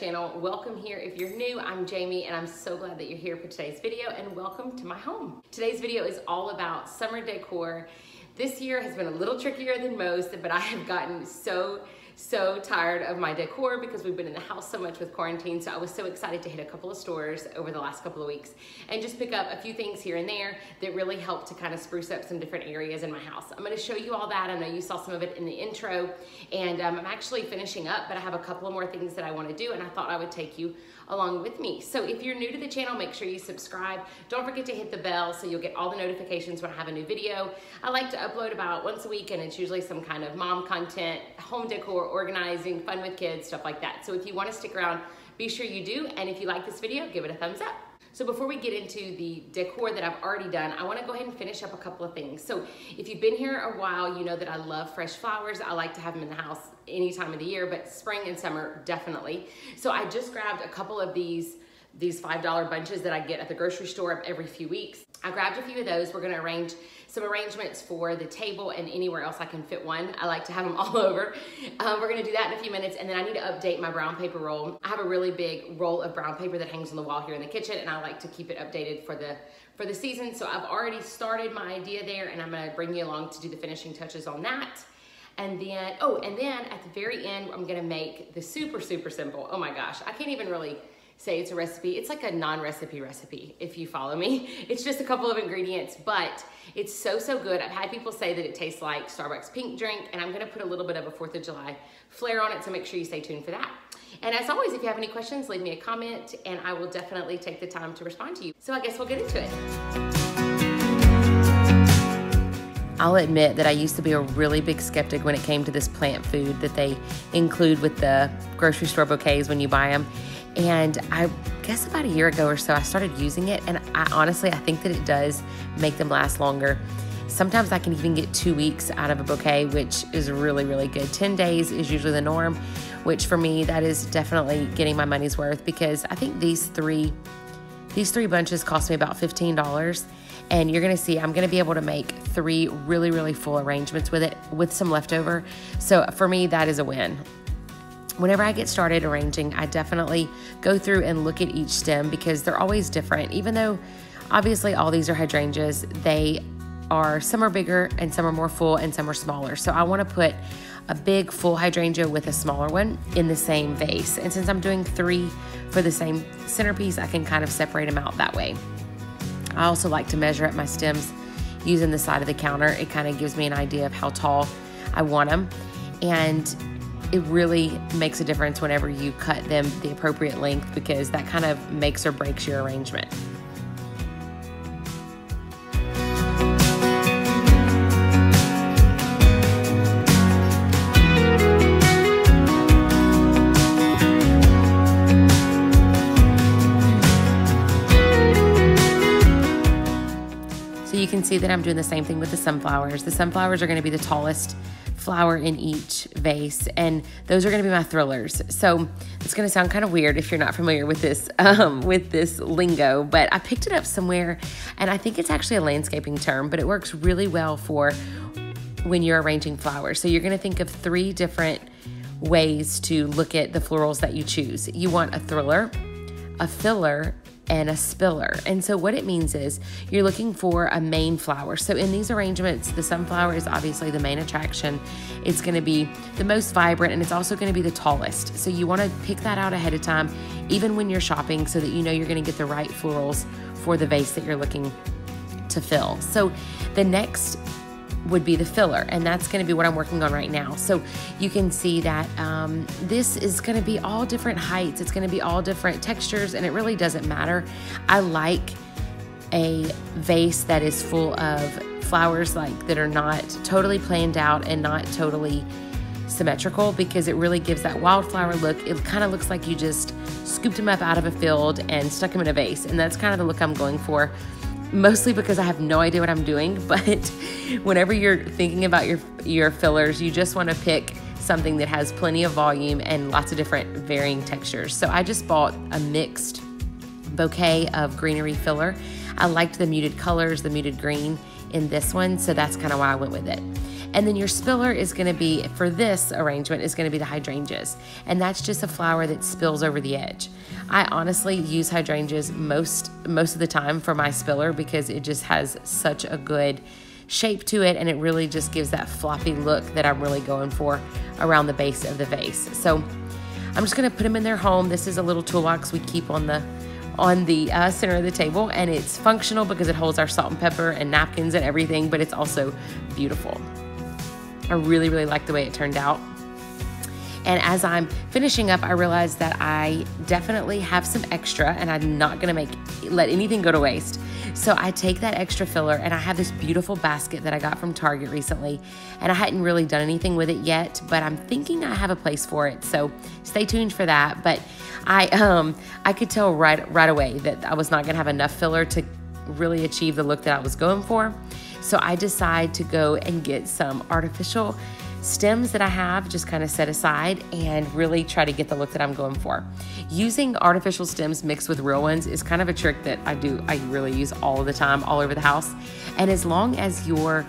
channel. Welcome here. If you're new, I'm Jamie and I'm so glad that you're here for today's video and welcome to my home. Today's video is all about summer decor. This year has been a little trickier than most, but I have gotten so so tired of my decor because we've been in the house so much with quarantine. So I was so excited to hit a couple of stores over the last couple of weeks and just pick up a few things here and there that really help to kind of spruce up some different areas in my house. I'm gonna show you all that. I know you saw some of it in the intro and um, I'm actually finishing up, but I have a couple of more things that I wanna do and I thought I would take you along with me. So if you're new to the channel, make sure you subscribe. Don't forget to hit the bell so you'll get all the notifications when I have a new video. I like to upload about once a week and it's usually some kind of mom content, home decor, organizing, fun with kids, stuff like that. So if you wanna stick around, be sure you do. And if you like this video, give it a thumbs up. So before we get into the decor that I've already done, I wanna go ahead and finish up a couple of things. So if you've been here a while, you know that I love fresh flowers. I like to have them in the house any time of the year, but spring and summer, definitely. So I just grabbed a couple of these these $5 bunches that I get at the grocery store every few weeks. I grabbed a few of those. We're gonna arrange some arrangements for the table and anywhere else I can fit one. I like to have them all over. Um, we're gonna do that in a few minutes and then I need to update my brown paper roll. I have a really big roll of brown paper that hangs on the wall here in the kitchen and I like to keep it updated for the for the season. So I've already started my idea there and I'm gonna bring you along to do the finishing touches on that. And then, oh, and then at the very end, I'm gonna make the super, super simple. Oh my gosh, I can't even really say it's a recipe. It's like a non-recipe recipe, if you follow me. It's just a couple of ingredients, but it's so, so good. I've had people say that it tastes like Starbucks pink drink, and I'm gonna put a little bit of a 4th of July flair on it, so make sure you stay tuned for that. And as always, if you have any questions, leave me a comment, and I will definitely take the time to respond to you. So I guess we'll get into it. I'll admit that I used to be a really big skeptic when it came to this plant food that they include with the grocery store bouquets when you buy them. And I guess about a year ago or so, I started using it. And I honestly, I think that it does make them last longer. Sometimes I can even get two weeks out of a bouquet, which is really, really good. 10 days is usually the norm, which for me, that is definitely getting my money's worth because I think these three, these three bunches cost me about $15 and you're gonna see I'm gonna be able to make three really, really full arrangements with it with some leftover. So for me, that is a win. Whenever I get started arranging, I definitely go through and look at each stem because they're always different. Even though obviously all these are hydrangeas, they are some are bigger and some are more full and some are smaller. So I wanna put a big full hydrangea with a smaller one in the same vase. And since I'm doing three for the same centerpiece, I can kind of separate them out that way. I also like to measure up my stems using the side of the counter. It kind of gives me an idea of how tall I want them. And it really makes a difference whenever you cut them the appropriate length because that kind of makes or breaks your arrangement. So you can see that I'm doing the same thing with the sunflowers. The sunflowers are going to be the tallest flower in each vase, and those are going to be my thrillers. So it's going to sound kind of weird if you're not familiar with this um, with this lingo, but I picked it up somewhere, and I think it's actually a landscaping term, but it works really well for when you're arranging flowers. So you're going to think of three different ways to look at the florals that you choose. You want a thriller, a filler, and a spiller. And so what it means is you're looking for a main flower. So in these arrangements, the sunflower is obviously the main attraction. It's going to be the most vibrant and it's also going to be the tallest. So you want to pick that out ahead of time, even when you're shopping, so that you know you're going to get the right florals for the vase that you're looking to fill. So the next would be the filler, and that's going to be what I'm working on right now. So you can see that um, this is going to be all different heights, it's going to be all different textures, and it really doesn't matter. I like a vase that is full of flowers like that are not totally planned out and not totally symmetrical because it really gives that wildflower look. It kind of looks like you just scooped them up out of a field and stuck them in a vase, and that's kind of the look I'm going for mostly because I have no idea what I'm doing. But whenever you're thinking about your your fillers, you just want to pick something that has plenty of volume and lots of different varying textures. So I just bought a mixed bouquet of greenery filler. I liked the muted colors, the muted green in this one, so that's kind of why I went with it. And then your spiller is gonna be, for this arrangement, is gonna be the hydrangeas. And that's just a flower that spills over the edge. I honestly use hydrangeas most, most of the time for my spiller because it just has such a good shape to it and it really just gives that floppy look that I'm really going for around the base of the vase. So I'm just gonna put them in their home. This is a little toolbox we keep on the on the uh, center of the table and it's functional because it holds our salt and pepper and napkins and everything, but it's also beautiful. I really, really like the way it turned out. And as I'm finishing up, I realized that I definitely have some extra and I'm not gonna make let anything go to waste. So I take that extra filler and I have this beautiful basket that I got from Target recently and I hadn't really done anything with it yet, but I'm thinking I have a place for it. So stay tuned for that. But I um I could tell right right away that I was not gonna have enough filler to really achieve the look that I was going for. So I decide to go and get some artificial stems that I have just kind of set aside and really try to get the look that I'm going for. Using artificial stems mixed with real ones is kind of a trick that I do, I really use all the time, all over the house. And as long as your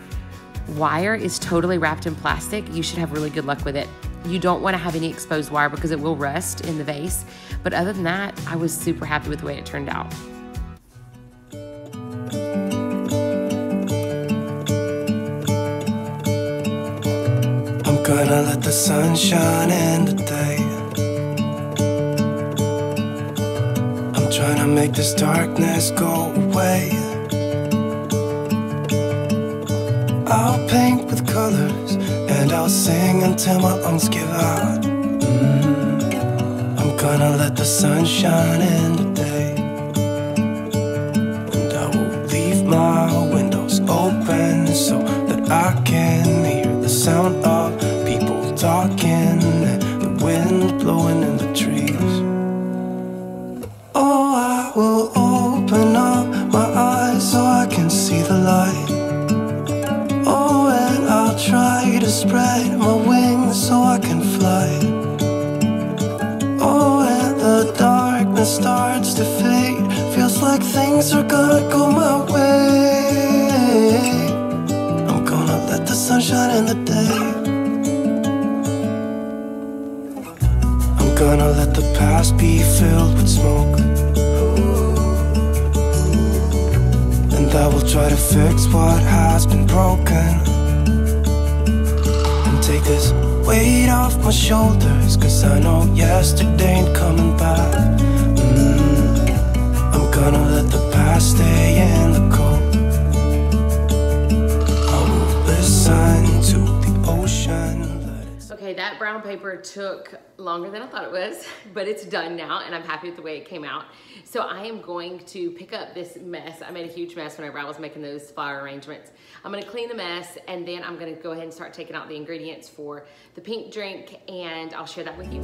wire is totally wrapped in plastic, you should have really good luck with it. You don't want to have any exposed wire because it will rust in the vase. But other than that, I was super happy with the way it turned out. Gonna let the sun shine in today. I'm trying to make this darkness go away. I'll paint with colors and I'll sing until my lungs give out. Mm-hmm. I'm gonna let the sun shine in to spread my wings so I can fly. Oh, and the darkness starts to fade. Feels like things are gonna go my way. I'm gonna let the sun shine in the day. I'm gonna let the past be filled with smoke And I will try to fix what has been broken take this weight off my shoulders Cause I know yesterday ain't coming back mm. I'm gonna let the past stay in the cold brown paper took longer than I thought it was, but it's done now and I'm happy with the way it came out. So I am going to pick up this mess. I made a huge mess whenever I was making those flower arrangements. I'm gonna clean the mess and then I'm gonna go ahead and start taking out the ingredients for the pink drink and I'll share that with you.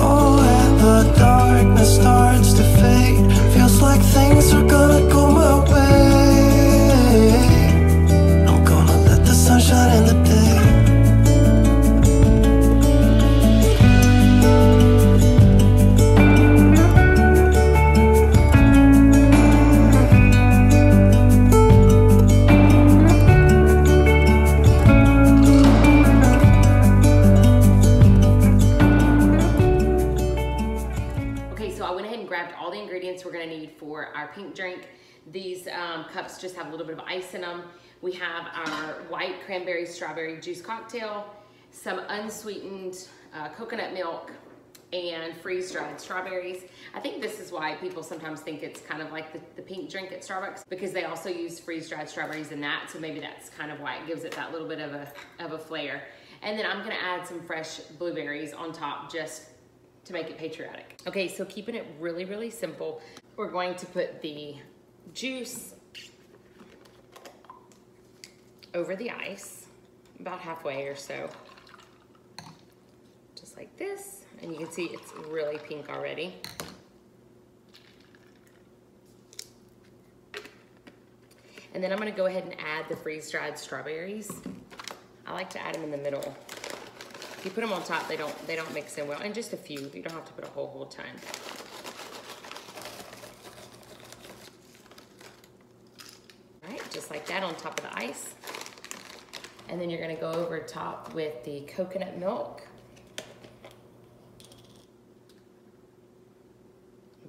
Oh, and the darkness starts to fade. Feels like things are gonna go my way. Pink drink. These um, cups just have a little bit of ice in them. We have our white cranberry strawberry juice cocktail, some unsweetened uh, coconut milk, and freeze-dried strawberries. I think this is why people sometimes think it's kind of like the, the pink drink at Starbucks because they also use freeze-dried strawberries in that. So maybe that's kind of why it gives it that little bit of a, of a flair. And then I'm gonna add some fresh blueberries on top just to make it patriotic. Okay, so keeping it really, really simple, we're going to put the juice over the ice, about halfway or so. Just like this, and you can see it's really pink already. And then I'm gonna go ahead and add the freeze-dried strawberries. I like to add them in the middle if you put them on top, they don't they don't mix in well. And just a few. You don't have to put a whole whole ton. All right, just like on top of the ice. And then you're gonna go over top with the coconut milk.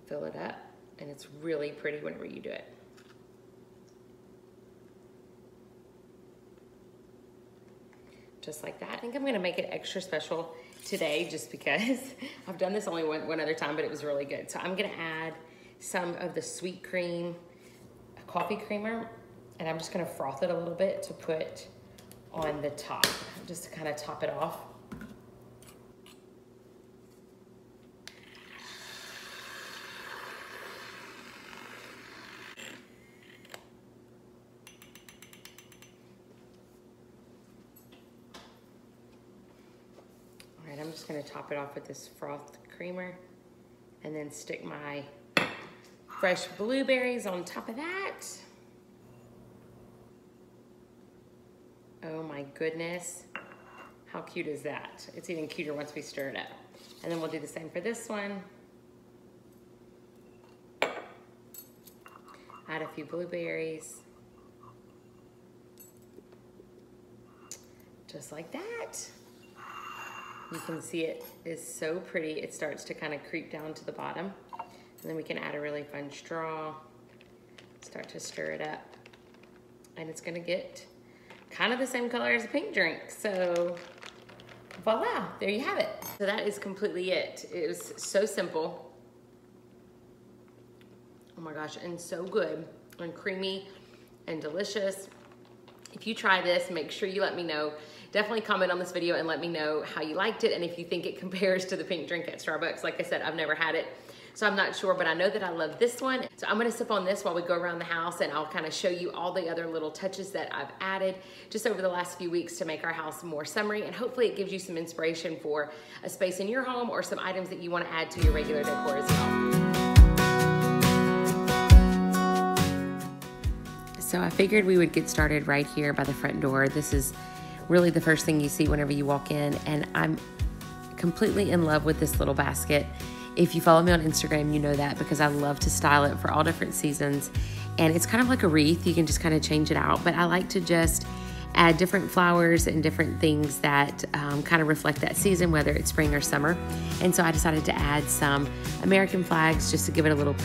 Fill it up, and it's really pretty whenever you do it. Just like that. I think I'm gonna make it extra special today just because I've done this only one, one other time, but it was really good. So I'm gonna add some of the sweet cream coffee creamer and I'm just gonna froth it a little bit to put on the top, just to kind of top it off. All right, I'm just gonna top it off with this frothed creamer and then stick my fresh blueberries on top of that. Oh my goodness. How cute is that? It's even cuter once we stir it up. And then we'll do the same for this one. Add a few blueberries. Just like that. You can see it is so pretty. It starts to kind of creep down to the bottom. And then we can add a really fun straw, start to stir it up. And it's gonna get kind of the same color as a pink drink. So voila, there you have it. So that is completely it. It was so simple. Oh my gosh, and so good and creamy and delicious. If you try this, make sure you let me know. Definitely comment on this video and let me know how you liked it and if you think it compares to the pink drink at Starbucks. Like I said, I've never had it. So I'm not sure, but I know that I love this one. So I'm gonna sip on this while we go around the house and I'll kind of show you all the other little touches that I've added just over the last few weeks to make our house more summery. And hopefully it gives you some inspiration for a space in your home or some items that you wanna add to your regular decor as well. So I figured we would get started right here by the front door. This is really the first thing you see whenever you walk in and I'm completely in love with this little basket. If you follow me on Instagram, you know that because I love to style it for all different seasons. And it's kind of like a wreath, you can just kind of change it out. But I like to just add different flowers and different things that um, kind of reflect that season, whether it's spring or summer. And so I decided to add some American flags just to give it a little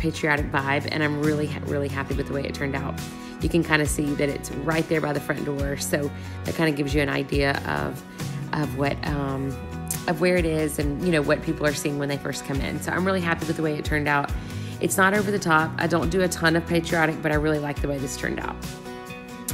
patriotic vibe. And I'm really, really happy with the way it turned out. You can kind of see that it's right there by the front door. So that kind of gives you an idea of, of what um, of where it is and you know what people are seeing when they first come in. So I'm really happy with the way it turned out. It's not over the top. I don't do a ton of patriotic, but I really like the way this turned out.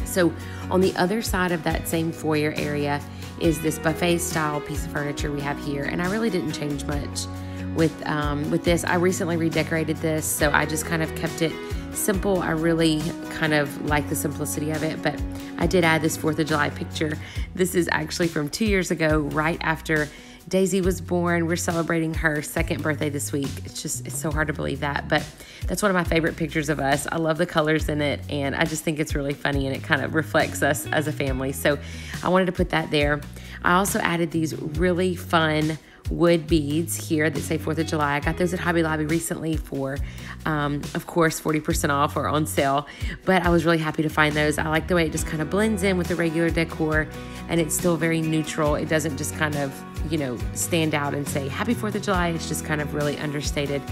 So on the other side of that same foyer area is this buffet style piece of furniture we have here, and I really didn't change much with um, with this. I recently redecorated this, so I just kind of kept it simple. I really kind of like the simplicity of it, but I did add this 4th of July picture. This is actually from two years ago, right after Daisy was born. We're celebrating her second birthday this week. It's just, it's so hard to believe that. But that's one of my favorite pictures of us. I love the colors in it, and I just think it's really funny and it kind of reflects us as a family. So I wanted to put that there. I also added these really fun wood beads here that say 4th of July. I got those at Hobby Lobby recently for, um, of course, 40% off or on sale, but I was really happy to find those. I like the way it just kind of blends in with the regular decor and it's still very neutral. It doesn't just kind of, you know, stand out and say Happy 4th of July. It's just kind of really understated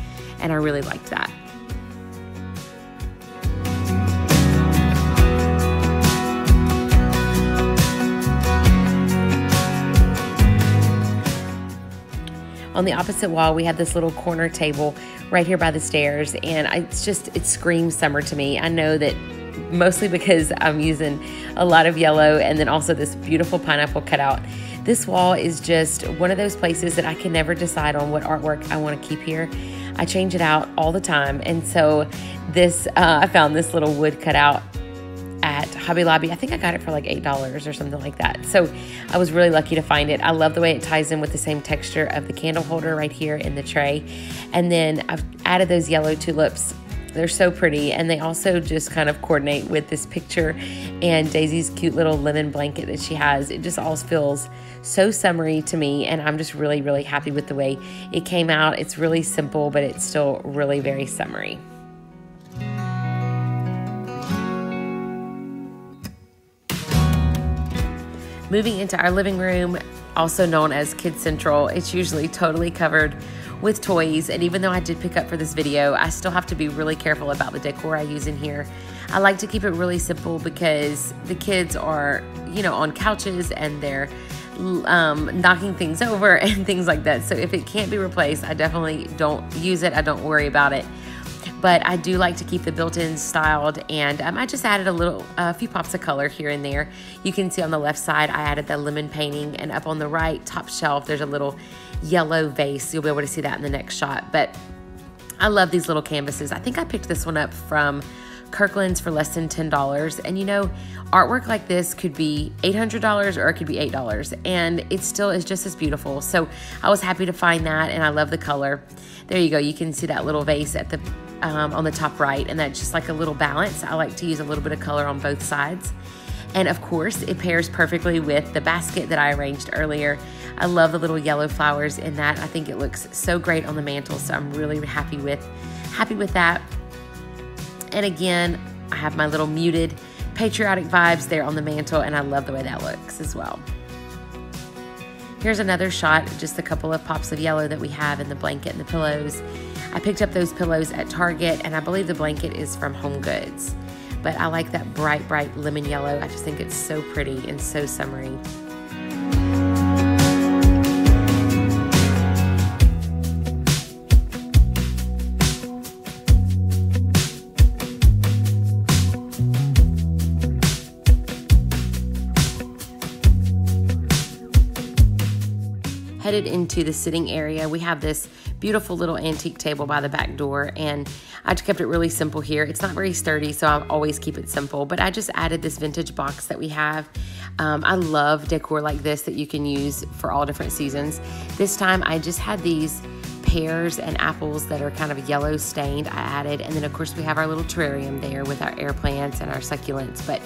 and I really liked that. On the opposite wall, we have this little corner table right here by the stairs, and it's just, it screams summer to me. I know that mostly because I'm using a lot of yellow and then also this beautiful pineapple cutout. This wall is just one of those places that I can never decide on what artwork I want to keep here. I change it out all the time, and so this, uh, I found this little wood cutout Hobby Lobby. I think I got it for like $8 or something like that. So I was really lucky to find it. I love the way it ties in with the same texture of the candle holder right here in the tray. And then I've added those yellow tulips they're so pretty, and they also just kind of coordinate with this picture and Daisy's cute little linen blanket that she has. It just all feels so summery to me, and I'm just really, really happy with the way it came out. It's really simple, but it's still really very summery. Moving into our living room, also known as Kid Central, it's usually totally covered with toys. And even though I did pick up for this video, I still have to be really careful about the decor I use in here. I like to keep it really simple because the kids are, you know, on couches and they're um, knocking things over and things like that. So if it can't be replaced, I definitely don't use it. I don't worry about it. But I do like to keep the built-in styled and um, I just added a little, a few pops of color here and there. You can see on the left side, I added the lemon painting and up on the right top shelf, there's a little yellow vase. You'll be able to see that in the next shot. But I love these little canvases. I think I picked this one up from Kirkland's for less than $10. And you know, artwork like this could be $800 or it could be $8 and it still is just as beautiful. So I was happy to find that and I love the color. There you go. You can see that little vase at the um, on the top right and that's just like a little balance. I like to use a little bit of color on both sides. And of course, it pairs perfectly with the basket that I arranged earlier. I love the little yellow flowers in that. I think it looks so great on the mantle, so I'm really happy with happy with that. And again, I have my little muted patriotic vibes there on the mantle, and I love the way that looks as well. Here's another shot, just a couple of pops of yellow that we have in the blanket and the pillows. I picked up those pillows at Target, and I believe the blanket is from Home Goods. But I like that bright, bright lemon yellow. I just think it's so pretty and so summery. headed into the sitting area. We have this beautiful little antique table by the back door, and I just kept it really simple here. It's not very sturdy, so I always keep it simple, but I just added this vintage box that we have. Um, I love decor like this that you can use for all different seasons. This time I just had these pears and apples that are kind of yellow stained I added and then of course we have our little terrarium there with our air plants and our succulents but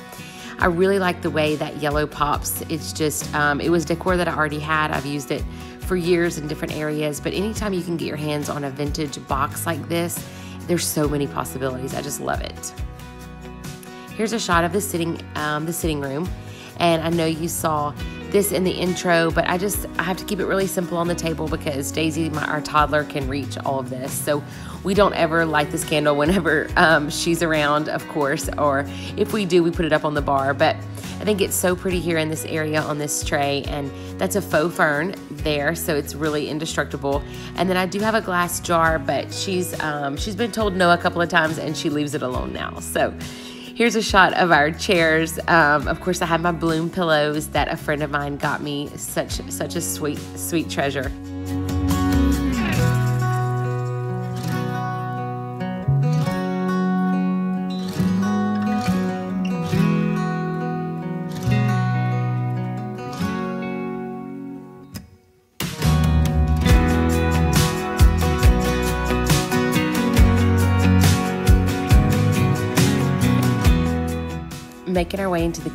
I really like the way that yellow pops. It's just, um, it was decor that I already had. I've used it for years in different areas, but anytime you can get your hands on a vintage box like this, there's so many possibilities. I just love it. Here's a shot of the sitting, um, the sitting room. And I know you saw this in the intro, but I just I have to keep it really simple on the table because Daisy, my, our toddler, can reach all of this. So we don't ever light this candle whenever um, she's around, of course, or if we do, we put it up on the bar. But I think it's so pretty here in this area on this tray, and that's a faux fern there, so it's really indestructible. And then I do have a glass jar, but she's um, she's been told no a couple of times, and she leaves it alone now. So Here's a shot of our chairs. Um, of course, I have my bloom pillows that a friend of mine got me. Such such a sweet sweet treasure.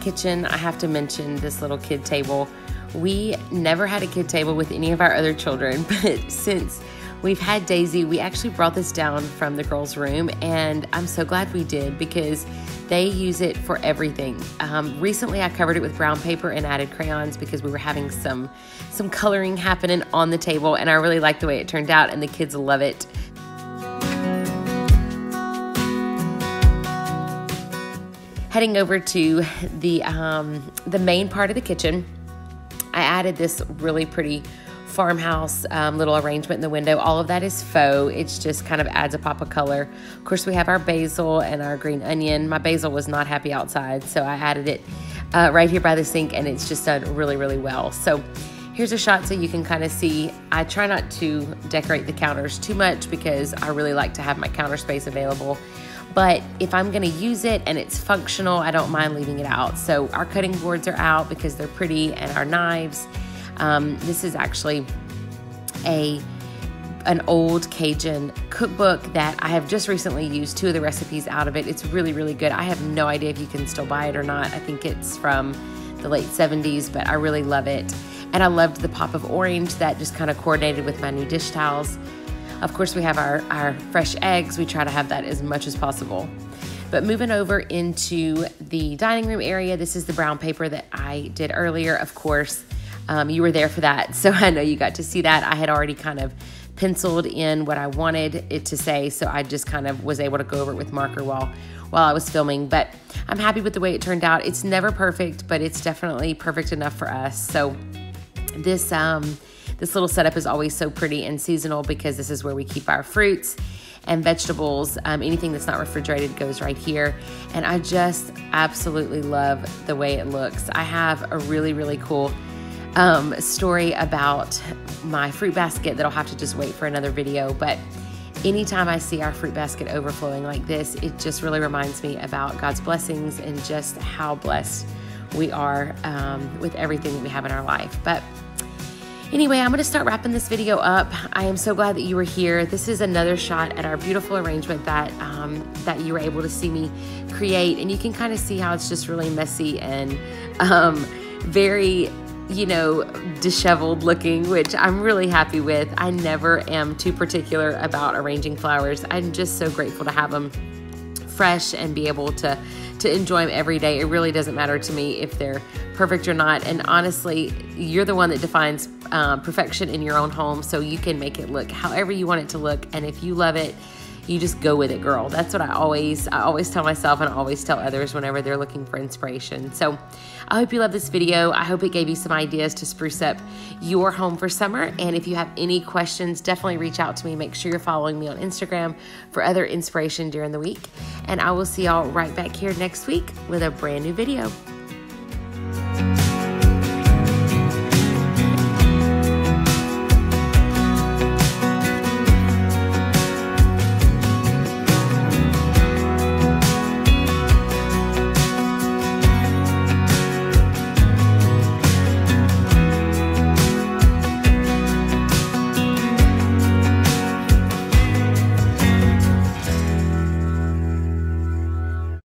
Kitchen, I have to mention this little kid table. We never had a kid table with any of our other children, but since we've had Daisy, we actually brought this down from the girls' room, and I'm so glad we did because they use it for everything. Um, recently, I covered it with brown paper and added crayons because we were having some some coloring happening on the table, and I really like the way it turned out, and the kids love it. Heading over to the um, the main part of the kitchen, I added this really pretty farmhouse um, little arrangement in the window. All of that is faux. It just kind of adds a pop of color. Of course, we have our basil and our green onion. My basil was not happy outside, so I added it uh, right here by the sink, and it's just done really, really well. So here's a shot so you can kind of see. I try not to decorate the counters too much because I really like to have my counter space available but if I'm gonna use it and it's functional, I don't mind leaving it out. So our cutting boards are out because they're pretty and our knives. Um, this is actually a an old Cajun cookbook that I have just recently used two of the recipes out of it. It's really, really good. I have no idea if you can still buy it or not. I think it's from the late 70s, but I really love it. And I loved the pop of orange that just kind of coordinated with my new dish towels. Of course, we have our, our fresh eggs. We try to have that as much as possible. But moving over into the dining room area, this is the brown paper that I did earlier. Of course, um, you were there for that, so I know you got to see that. I had already kind of penciled in what I wanted it to say, so I just kind of was able to go over it with marker while while I was filming. But I'm happy with the way it turned out. It's never perfect, but it's definitely perfect enough for us. So this um, this little setup is always so pretty and seasonal because this is where we keep our fruits and vegetables. Um, anything that's not refrigerated goes right here. And I just absolutely love the way it looks. I have a really, really cool um, story about my fruit basket that I'll have to just wait for another video. But anytime I see our fruit basket overflowing like this, it just really reminds me about God's blessings and just how blessed we are um, with everything that we have in our life. But Anyway, I'm gonna start wrapping this video up. I am so glad that you were here. This is another shot at our beautiful arrangement that um, that you were able to see me create, and you can kind of see how it's just really messy and um, very you know, disheveled looking, which I'm really happy with. I never am too particular about arranging flowers. I'm just so grateful to have them fresh and be able to to enjoy them every day. It really doesn't matter to me if they're perfect or not. And honestly, you're the one that defines uh, perfection in your own home, so you can make it look however you want it to look. And if you love it, you just go with it, girl. That's what I always I always tell myself and I always tell others whenever they're looking for inspiration. So I hope you love this video. I hope it gave you some ideas to spruce up your home for summer. And if you have any questions, definitely reach out to me. Make sure you're following me on Instagram for other inspiration during the week. And I will see y'all right back here next week with a brand new video.